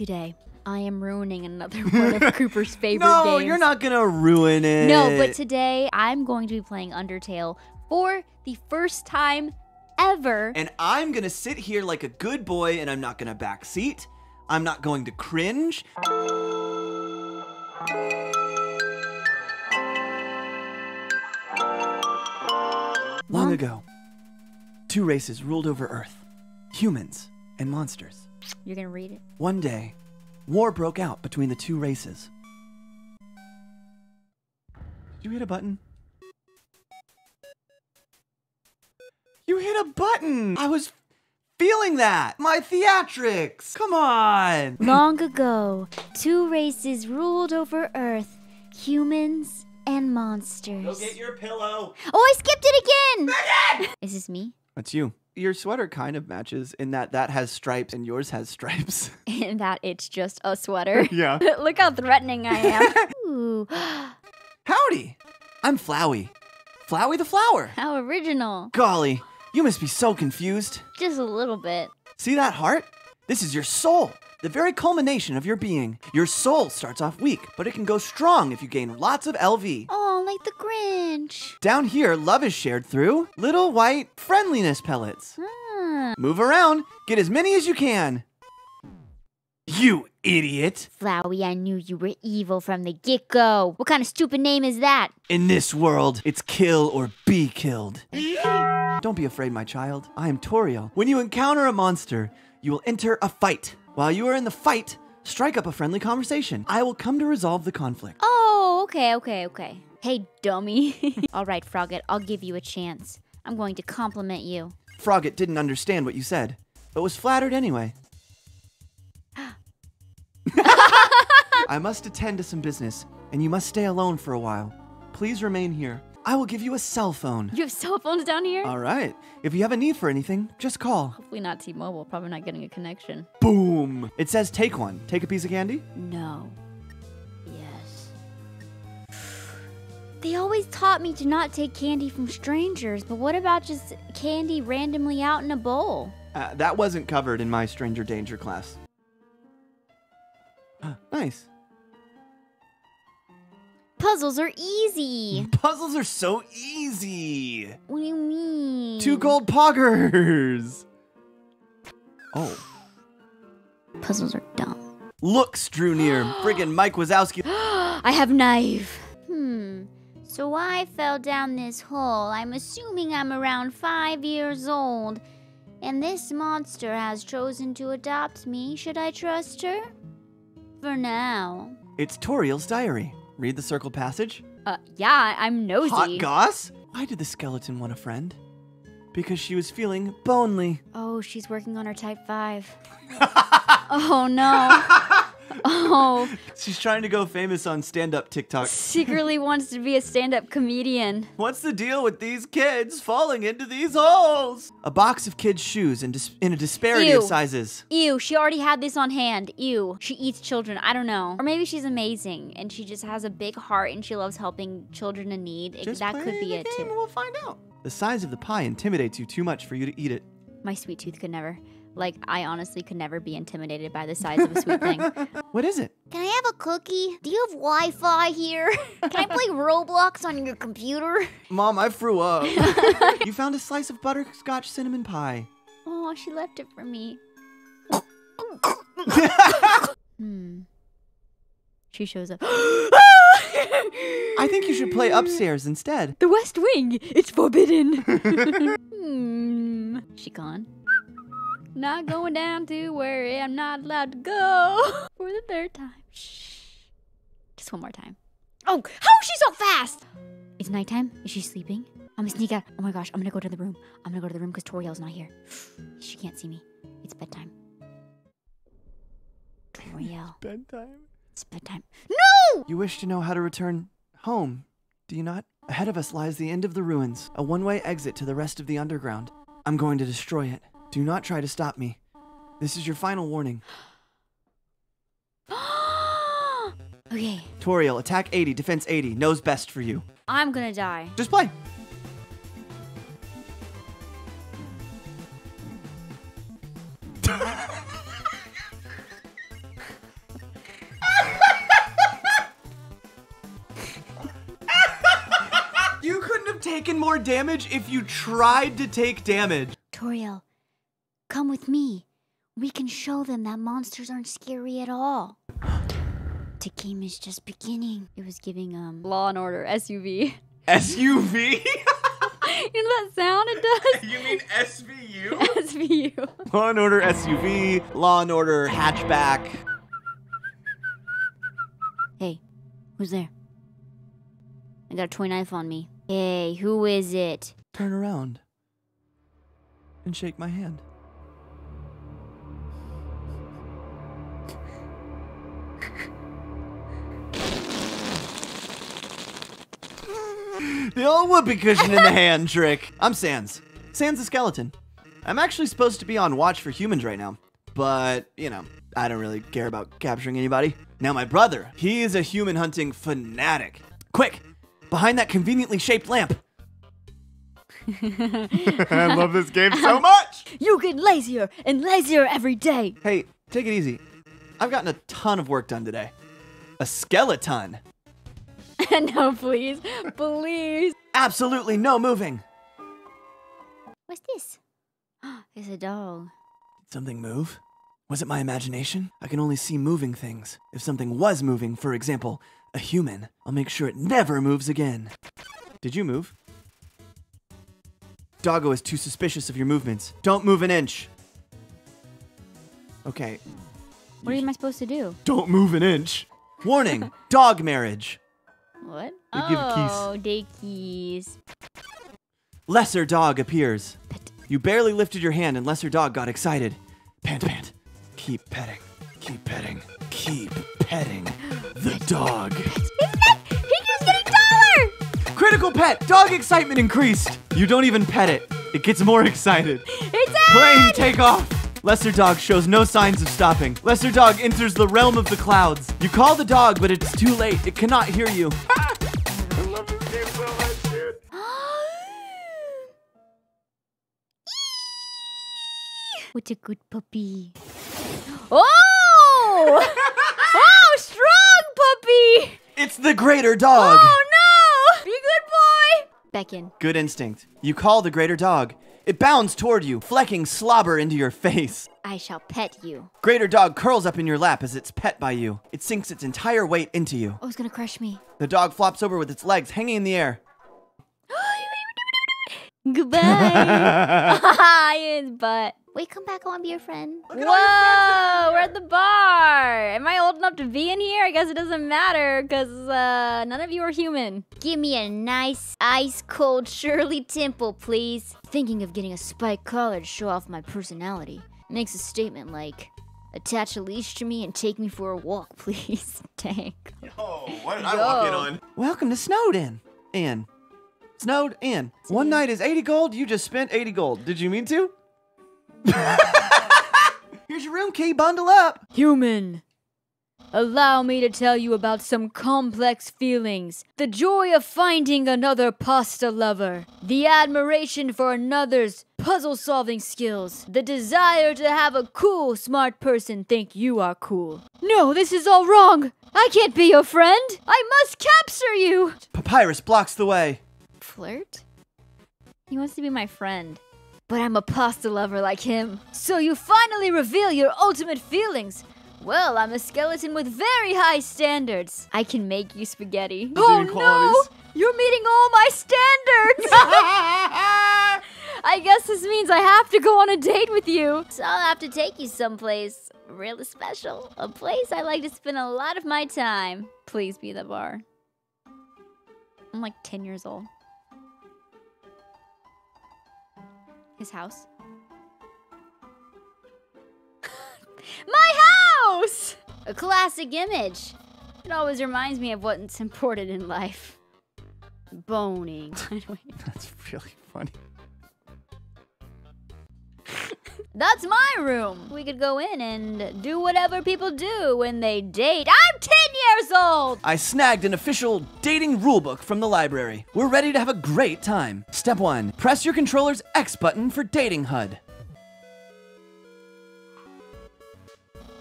Today, I am ruining another one of Cooper's favorite no, games. you're not gonna ruin it. No, but today I'm going to be playing Undertale for the first time ever. and I'm gonna sit here like a good boy, and I'm not gonna backseat. I'm not going to cringe. Long ago, two races ruled over Earth humans and monsters. You're gonna read it? One day, war broke out between the two races. Did you hit a button? You hit a button! I was feeling that! My theatrics! Come on! Long ago, two races ruled over Earth humans and monsters. Go get your pillow. Oh, I skipped it again! Is this me? That's you. Your sweater kind of matches in that that has stripes and yours has stripes. In that it's just a sweater. yeah. Look how threatening I am. Ooh, Howdy! I'm Flowey. Flowey the flower. how original. Golly, you must be so confused. Just a little bit. See that heart? This is your soul, the very culmination of your being. Your soul starts off weak, but it can go strong if you gain lots of LV. Oh, like the Grinch. Down here, love is shared through little white friendliness pellets. Ah. Move around, get as many as you can. You idiot! Flowey, I knew you were evil from the get go. What kind of stupid name is that? In this world, it's kill or be killed. Don't be afraid, my child. I am Toriel. When you encounter a monster, you will enter a fight. While you are in the fight, strike up a friendly conversation. I will come to resolve the conflict. Oh, okay, okay, okay. Hey, dummy. All right, Froggit, I'll give you a chance. I'm going to compliment you. Froggit didn't understand what you said, but was flattered anyway. I must attend to some business, and you must stay alone for a while. Please remain here. I will give you a cell phone. You have cell phones down here? All right. If you have a need for anything, just call. Hopefully not T-Mobile. Probably not getting a connection. Boom. It says take one. Take a piece of candy? No. Yes. They always taught me to not take candy from strangers, but what about just candy randomly out in a bowl? Uh, that wasn't covered in my stranger danger class. nice. Puzzles are easy. Puzzles are so easy. What do you mean? Two gold poggers. Oh. Puzzles are dumb. Loox drew near. Friggin' Mike Wazowski. I have knife. Hmm. So I fell down this hole. I'm assuming I'm around five years old. And this monster has chosen to adopt me. Should I trust her? For now. It's Toriel's diary. Read the circle passage. Uh, yeah, I'm nosy. Hot goss? Why did the skeleton want a friend? Because she was feeling bonely. Oh, she's working on her type 5. oh no. oh, She's trying to go famous on stand up TikTok. secretly wants to be a stand up comedian. What's the deal with these kids falling into these holes? A box of kids' shoes in, dis- in a disparity of sizes. Ew, she already had this on hand. Ew. She eats children. I don't know. Or maybe she's amazing and she just has a big heart and she loves helping children in need. It- Just that play could be the it game too. and We'll find out. The size of the pie intimidates you too much for you to eat it. My sweet tooth could never. Like, I honestly could never be intimidated by the size of a sweet thing. What is it? Can I have a cookie? Do you have Wi Fi here? Can I play Roblox on your computer? Mom, I threw up. you found a slice of butterscotch cinnamon pie. Oh, she left it for me. hmm. She shows up. I think you should play upstairs instead. The West Wing. It's forbidden. hmm. She gone. Not going down to where I'm not allowed to go for the third time. Shh. Just one more time. Oh, how is she so fast? It's nighttime. Is she sleeping? I'm gonna sneak out. Oh my gosh, I'm gonna go to the room. I'm gonna go to the room because Toriel's not here. She can't see me. It's bedtime. Toriel, Bedtime. it's bedtime. No! You wish to know how to return home, do you not? Ahead of us lies the end of the ruins, a one way exit to the rest of the underground. I'm going to destroy it. Do not try to stop me. This is your final warning. okay. Toriel, attack 80, defense 80. Knows best for you. I'm gonna die. Just play. you couldn't have taken more damage if you tried to take damage. Toriel, come with me. We can show them that monsters aren't scary at all. the game is just beginning. It was giving um Law and Order SUV. SUV? you know that sound it does? you mean SVU? SVU. Law and Order SUV, Law and Order hatchback. Hey, who's there? I got a toy knife on me. Hey, who is it? Turn around and shake my hand. The old whoopee cushion in the hand trick. I'm Sans. Sans the skeleton. I'm actually supposed to be on watch for humans right now, but, you know, I don't really care about capturing anybody. Now, my brother, he is a human hunting fanatic. Quick, behind that conveniently shaped lamp. I love this game so um, much. You get lazier and lazier every day. Hey, take it easy. I've gotten a ton of work done today. A skeleton. no, please. Please. Absolutely no moving. What's this? It's a dog. Did something move? Was it my imagination? I can only see moving things. If something was moving, for example, a human, I'll make sure it never moves again. Did you move? Doggo is too suspicious of your movements. Don't move an inch. Okay. What am I supposed to do? Don't move an inch. Warning, dog marriage. What? We give keys. oh, day keys. Lesser dog appears. You barely lifted your hand and lesser dog got excited. Pant, pant. Keep petting. Keep petting. Keep petting the dog. He keeps getting taller! Critical pet. Dog excitement increased. You don't even pet it. It gets more excited. It's Plane take off. Lesser dog shows no signs of stopping. Lesser dog enters the realm of the clouds. You call the dog, but it's too late. It cannot hear you. What a good puppy. Oh! oh, strong puppy! It's the greater dog. Oh no! Be good boy! Back in. Good instinct. You call the greater dog. It bounds toward you, flecking slobber into your face. I shall pet you. Greater dog curls up in your lap as it's pet by you. It sinks its entire weight into you. Oh, it's gonna crush me. The dog flops over with its legs hanging in the air. Goodbye. His butt. Wait, come back. I want to be your friend. at all your Whoa, we're at the bar. Am I old enough to be in here? I guess it doesn't matter because uh, none of you are human. Give me a nice ice cold Shirley Temple, please. Thinking of getting a spike collar to show off my personality. Makes a statement like, attach a leash to me and take me for a walk, please. Dang. Oh, what did I walk in on? Welcome to Snowdin. Inn. Snowed Inn. One night is 80 gold. You just spent 80 gold. Did you mean to? Here's your room key. Bundle up. Human. Allow me to tell you about some complex feelings. The joy of finding another pasta lover. The admiration for another's puzzle solving skills. The desire to have a cool, smart person think you are cool. No, this is all wrong. I can't be your friend. I must capture you. Papyrus blocks the way. Flirt? He wants to be my friend. But I'm a pasta lover like him. So you finally reveal your ultimate feelings. Well, I'm a skeleton with very high standards. I can make you spaghetti. oh no! You're meeting all my standards! I guess this means I have to go on a date with you. So I'll have to take you someplace really special. A place I like to spend a lot of my time. Please be the bar. I'm like 10 years old. His house. My house! A classic image. It always reminds me of what's important in life. Boning. That's really funny. That's my room. We could go in and do whatever people do when they date. I'm 10 years old! I snagged an official dating rulebook from the library. We're ready to have a great time. Step one, press your controller's X button for dating HUD.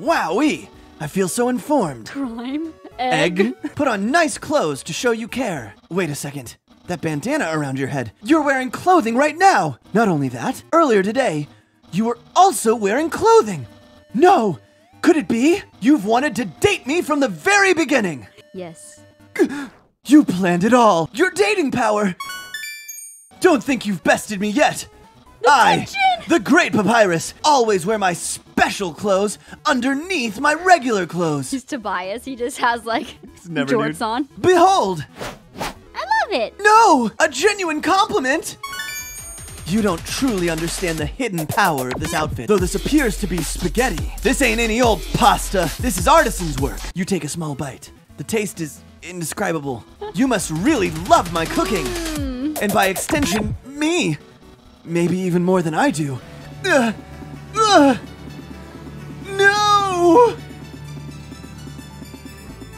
Wowee! I feel so informed. Crime. Egg. Put on nice clothes to show you care. Wait a second. that bandana around your head. You're wearing clothing right now. Not only that, earlier today, you were also wearing clothing. No, could it be? You've wanted to date me from the very beginning. Yes. You planned it all. Your dating power. Don't think you've bested me yet. I, the great papyrus, always wear my special clothes underneath my regular clothes. He's Tobias. He just has like never jorts nude. on. Behold! I love it. No! A genuine compliment! You don't truly understand the hidden power of this outfit. Though this appears to be spaghetti, this ain't any old pasta. This is artisan's work. You take a small bite. The taste is indescribable. You must really love my cooking. Hmm. And by extension, me. Maybe even more than I do. Ugh. Ugh. No!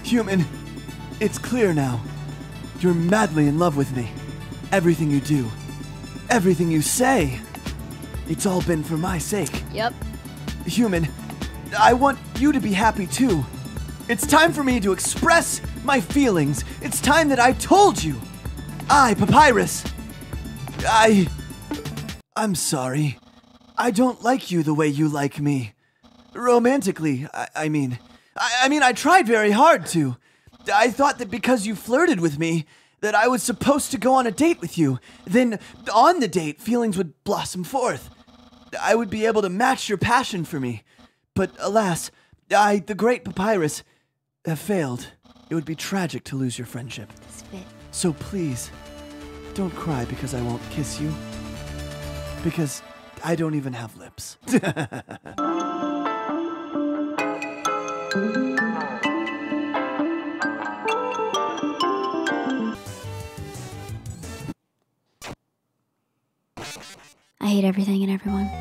Human, it's clear now. You're madly in love with me. Everything you do, everything you say, it's all been for my sake. Yep. Human, I want you to be happy too. It's time for me to express my feelings. It's time that I told you. I, Papyrus. I. I'm sorry. I don't like you the way you like me. Romantically, I, I mean. I, I mean, I tried very hard to. I thought that because you flirted with me, that I was supposed to go on a date with you. Then, on the date, feelings would blossom forth. I would be able to match your passion for me. But alas, I, the great Papyrus, have failed. It would be tragic to lose your friendship. So please, don't cry because I won't kiss you. Because I don't even have lips. I hate everything and everyone.